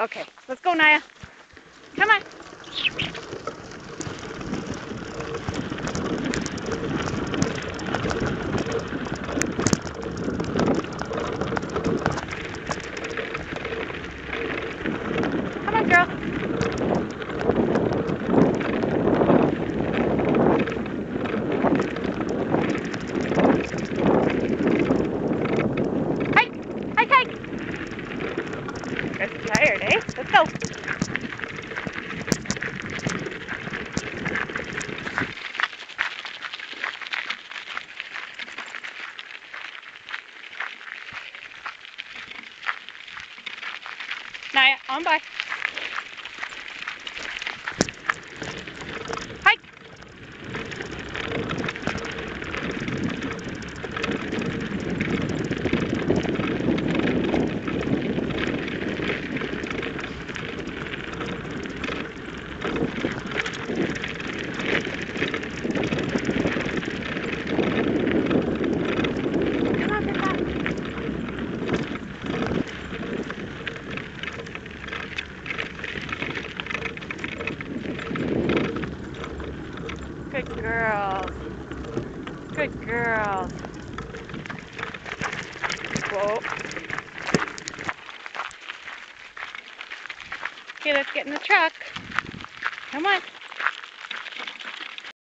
Okay, let's go, Nya. Come on. Tired, eh? Let's go. Nya, on by. Hike! Come on, Pippa. Good girls. Good girls. Whoa. Okay, let's get in the truck. Come on.